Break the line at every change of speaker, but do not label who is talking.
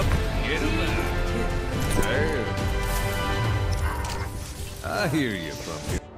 up, get him I hear you, pumpkin.